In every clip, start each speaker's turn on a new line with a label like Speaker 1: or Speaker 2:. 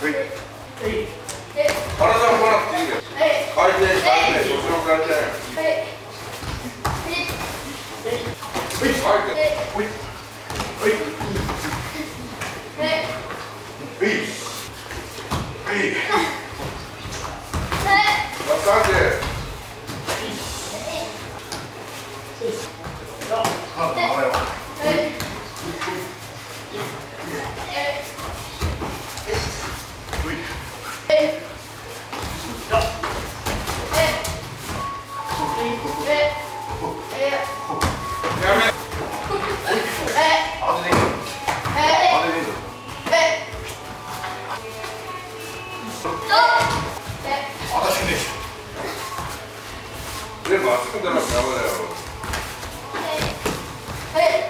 Speaker 1: Great. Hey. Hey. Hey. 全部集めてますダメだよ。
Speaker 2: はい。はい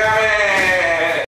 Speaker 1: क्या है।